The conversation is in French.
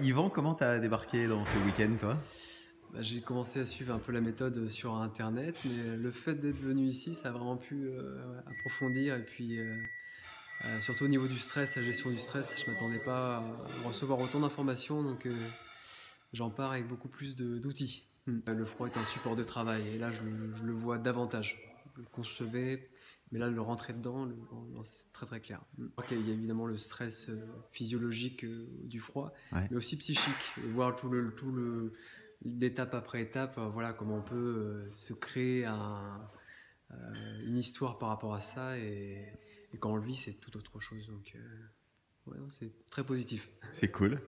Yvan, comment t'as débarqué dans ce week-end, toi? Bah, J'ai commencé à suivre un peu la méthode sur Internet, mais le fait d'être venu ici, ça a vraiment pu euh, approfondir. Et puis, euh, euh, surtout au niveau du stress, la gestion du stress, je ne m'attendais pas à recevoir autant d'informations, donc j'en pars avec beaucoup plus d'outils. Hmm. Le froid est un support de travail, et là, je, je le vois davantage. Je le concevais mais là, le rentrer dedans, c'est très très clair. il y a évidemment le stress euh, physiologique euh, du froid, mais aussi psychique. Et voir tout le, tout le d'étape après étape, euh, voilà comment on peut se créer une histoire par rapport à ça. Et, quand on le vit, c'est tout autre chose. Donc, c'est très positif. C'est cool.